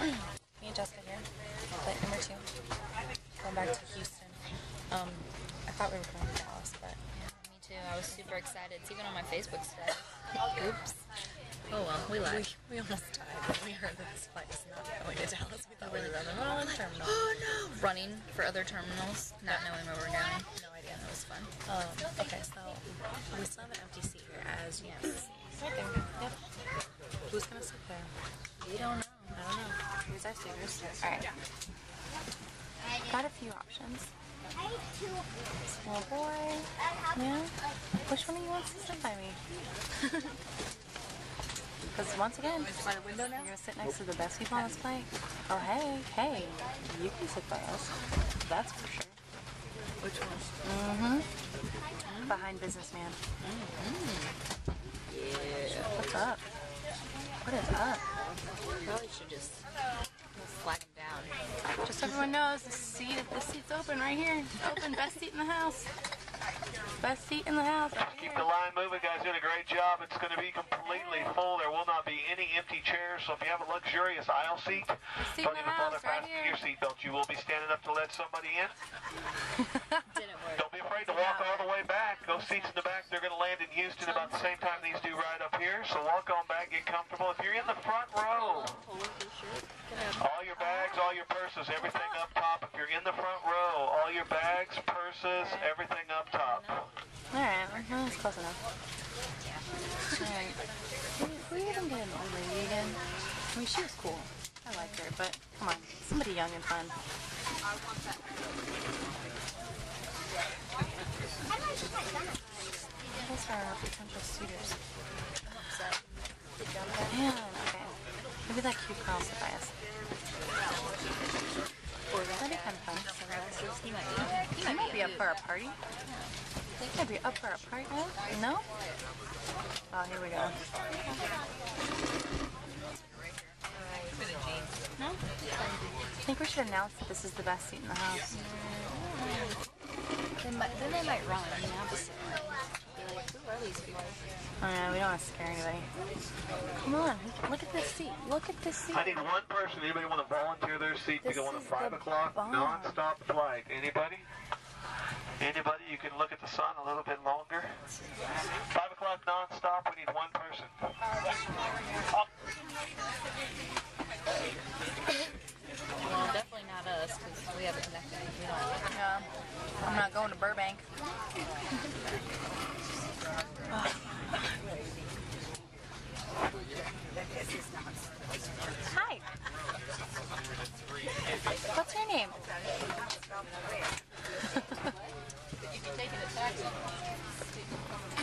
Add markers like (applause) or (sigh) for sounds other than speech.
Me and Jessica here. Flight number two. Going back to Houston. Um, I thought we were going to Dallas, but Me too. I was super excited. It's even on my Facebook status. oops. Oh well, we We, lied. we almost died we heard that this flight was not going to Dallas. We thought we were on the wrong terminal. Oh no! Running for other terminals, not knowing where we're going. No idea. That was fun. Um, okay, so we still have an empty seat here, as you can see. Right there. Yep. Who's gonna sit there? We don't know. I don't know. Here's our stickers. All right. Got a few options. Small boy. Yeah. Which one of you wants to sit by me? (laughs) Because once again, by the window now, you're gonna sit next to the best people on this plane. Oh hey, hey, you can sit by us. That's for sure. Which one? Mm-hmm. Behind businessman. Yeah. What's up? What is up? Probably should just flag him down. Just so everyone knows, the seat, the seat's open right here. It's open, best seat in the house. Best seat in the house. Right Keep here. the line moving, guys. Doing a great job. It's going to be completely full. There will not be any empty chairs. So if you have a luxurious aisle seat, seat don't even bother house, right fastening here. your seatbelt. You will be standing up to let somebody in. Didn't (laughs) work. Don't be afraid to walk all the way back. Those seats in the back, they're going to land in Houston about the same time these do right up here. So walk on back, get comfortable. If you're in the front row, all your bags, all your purses, everything up top. If you're in the front row, all your bags, purses, everything up top. Alright, well, that's close enough. Alright. We didn't get an old lady again. I mean, she was cool. I liked her, but come on, somebody young and fun. Those are our potential suitors. Man, okay. Maybe that cute girl will sit by us. That'd be kind of fun. He might be. He might be up for a party. He might be up for a party. No? Oh, here we go. No? I think we should announce that this is the best seat in the house. They might, then they might run. You have to sit there. Be like, who are these people? Oh, yeah, we don't want to scare anybody. Come on, look at this seat. Look at this seat. I need one person. Anybody want to volunteer their seat This to go on a five o'clock non-stop flight? Anybody? Anybody? You can look at the sun a little bit longer. Five o'clock non-stop. We need one person definitely not us because we haven't connected. We don't. Yeah. I'm not going to Burbank. Hi. What's your name? (laughs)